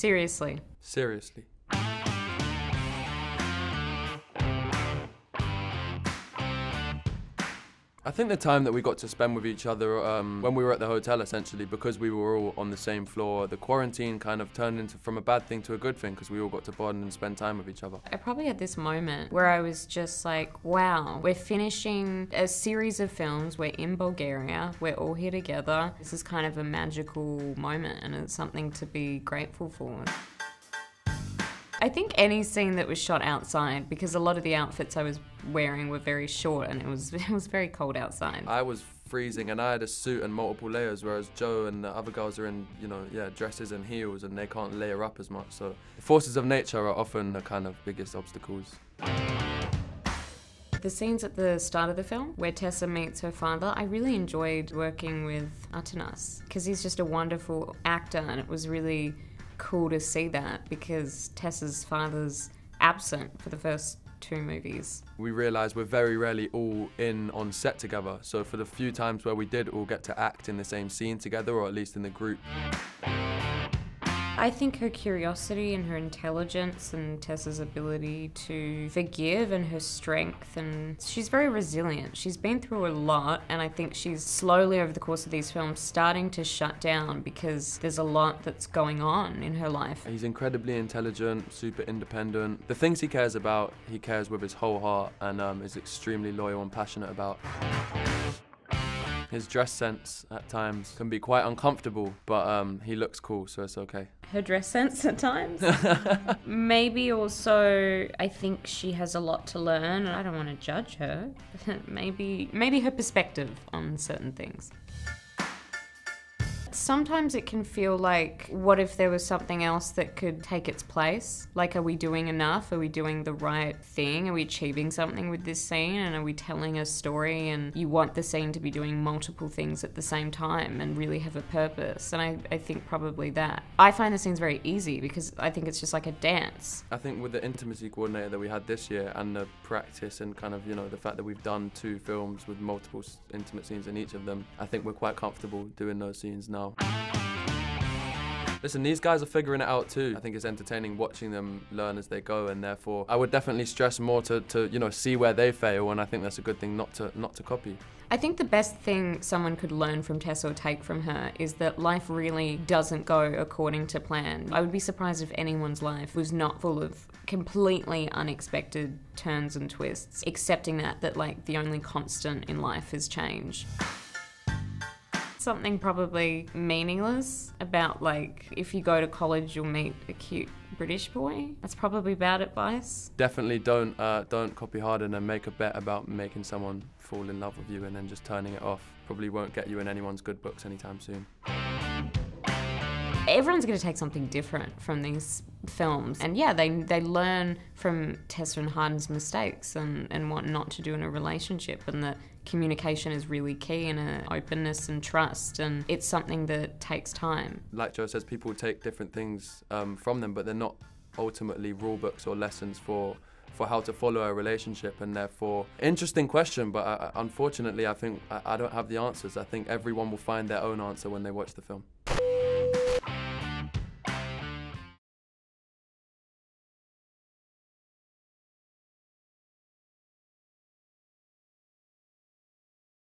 Seriously. Seriously. I think the time that we got to spend with each other um, when we were at the hotel, essentially, because we were all on the same floor, the quarantine kind of turned into from a bad thing to a good thing because we all got to bond and spend time with each other. I probably had this moment where I was just like, wow, we're finishing a series of films. We're in Bulgaria. We're all here together. This is kind of a magical moment and it's something to be grateful for. I think any scene that was shot outside, because a lot of the outfits I was wearing were very short and it was it was very cold outside. I was freezing and I had a suit and multiple layers, whereas Joe and the other girls are in, you know, yeah, dresses and heels and they can't layer up as much. So the forces of nature are often the kind of biggest obstacles. The scenes at the start of the film where Tessa meets her father, I really enjoyed working with Atanas because he's just a wonderful actor and it was really cool to see that because Tessa's father's absent for the first two movies. We realise we're very rarely all in on set together, so for the few times where we did all get to act in the same scene together, or at least in the group, I think her curiosity and her intelligence and Tessa's ability to forgive and her strength and she's very resilient. She's been through a lot and I think she's slowly over the course of these films starting to shut down because there's a lot that's going on in her life. He's incredibly intelligent, super independent. The things he cares about, he cares with his whole heart and um, is extremely loyal and passionate about. His dress sense at times can be quite uncomfortable, but um, he looks cool, so it's okay. Her dress sense at times. Maybe also, I think she has a lot to learn, and I don't want to judge her. maybe, maybe her perspective on certain things. Sometimes it can feel like, what if there was something else that could take its place? Like, are we doing enough? Are we doing the right thing? Are we achieving something with this scene? And are we telling a story? And you want the scene to be doing multiple things at the same time and really have a purpose. And I, I think probably that. I find the scenes very easy because I think it's just like a dance. I think with the intimacy coordinator that we had this year and the practice and kind of, you know, the fact that we've done two films with multiple intimate scenes in each of them, I think we're quite comfortable doing those scenes now. Listen, these guys are figuring it out too. I think it's entertaining watching them learn as they go, and therefore, I would definitely stress more to, to you know see where they fail, and I think that's a good thing not to not to copy. I think the best thing someone could learn from Tess or take from her is that life really doesn't go according to plan. I would be surprised if anyone's life was not full of completely unexpected turns and twists, accepting that that like the only constant in life is change something probably meaningless about like if you go to college you'll meet a cute British boy. That's probably bad advice. Definitely don't uh, don't copy hard and make a bet about making someone fall in love with you and then just turning it off. Probably won't get you in anyone's good books anytime soon everyone's going to take something different from these films. And yeah, they they learn from Tessa and Hardin's mistakes and, and what not to do in a relationship and that communication is really key and uh, openness and trust and it's something that takes time. Like Joe says, people take different things um, from them, but they're not ultimately rule books or lessons for for how to follow a relationship and therefore interesting question but uh, unfortunately i think I, I don't have the answers i think everyone will find their own answer when they watch the film